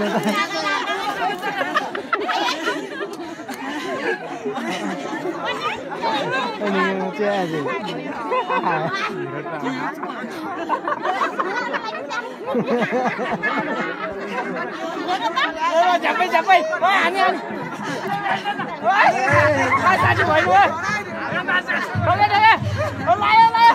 lên đây mình chưa gì à. chặt đi chặt đi quá anh anh quá hai sao cho mọi người không lên đây không lại không lại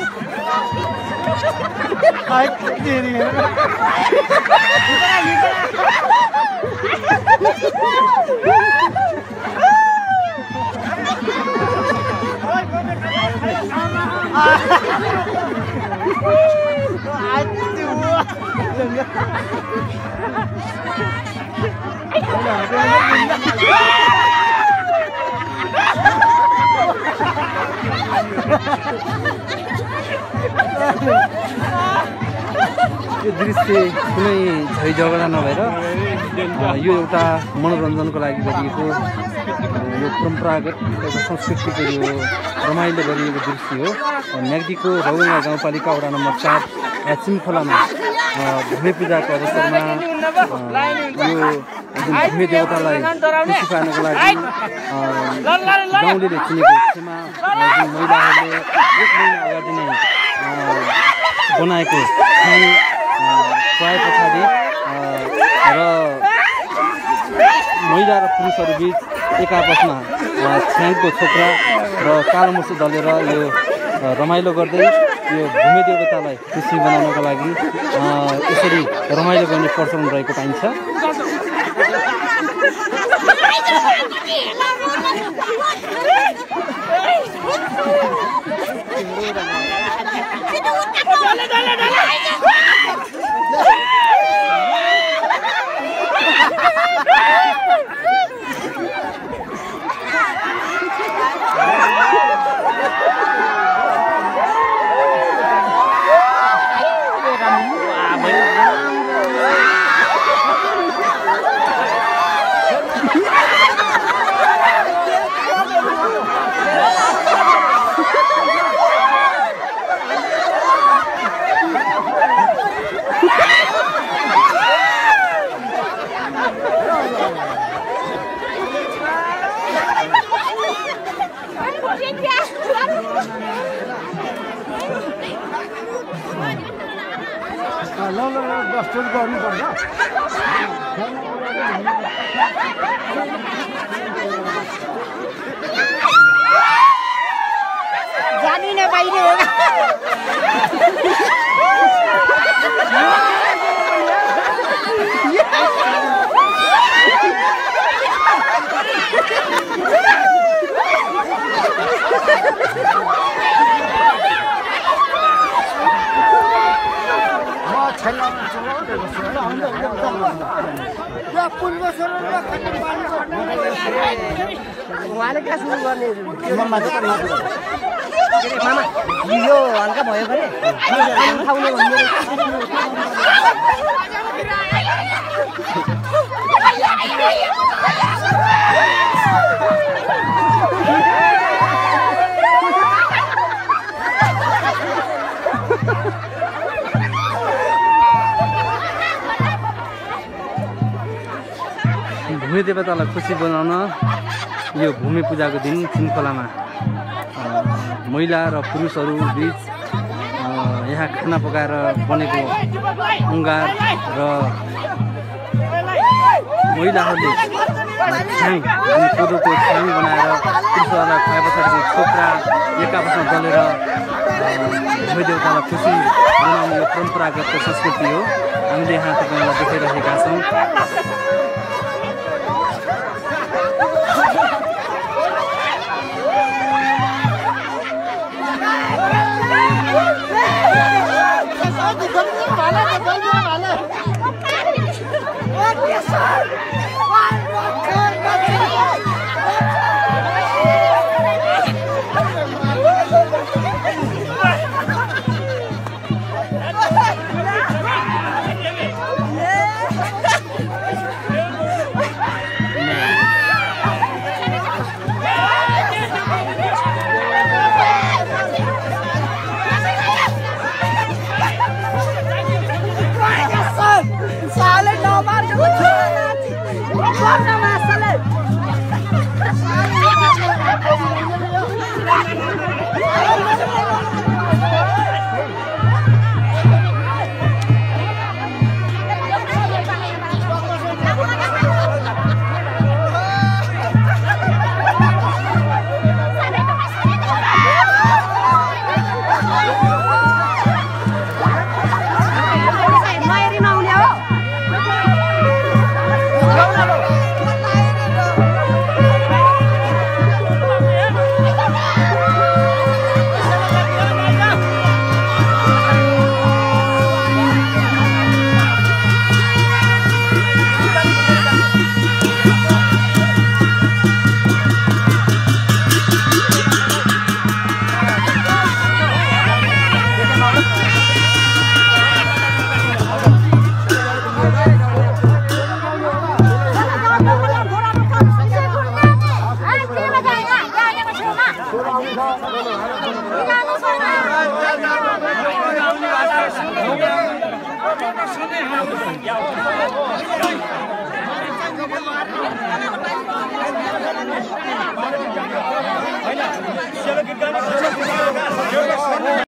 cái gì đi đi thì ai chưa đừng Ha ha ha! यो दृश्य कुनै झै झगडा नभएर यो एउटा मनोरञ्जनको लागि गरिएको यो परम्परागत एउटा संस्कृतिको यो रमाइलो गरिएको दृश्य हो। म्याग्दीको रौना गाउँपालिका वडा नम्बर चार अ, भूमि पूजाको अवसरमा यो भूमि देवतालाई खुसी पार्नको लागि गाउँले चिनेको महिलाहरूले एक महिना अगाडि नै बनाएको पाए पछाडि र महिला र पुरुषहरू बिच एक आपसमा छ्याङको छोक्रा र कालो मुसो दलेर यो रमाइलो गर्दै यो भूमि देवतालाई खुसी बनाउनको लागि अ, यसरी रमाइलो गर्ने प्रचलन रहेको पाइन्छ। ल ल ल दस गर्नुपर्छ जानु उहाँले कहाँ सुरु गर्ने? मामा यो हल्का भयो भने भूमि देवतालाई खुसी बनाउन यो भूमि पूजाको दिन चिनखोलामा अ, महिला र पुरुषहरू बिच यहाँ खाना पकाएर बनेको अङ्गार र महिलाहरूले कोदोको छ्याङ बनाएर पुरुषहरूलाई खुवाए पछाडिको छोक्रा एक आपसमा दलेर भूमि देवतालाई खुसी बनाउने परम्परागत संस्कृति हो। हामीले यहाँ तपाईँलाई देखाइरहेका छौँ। Она चलो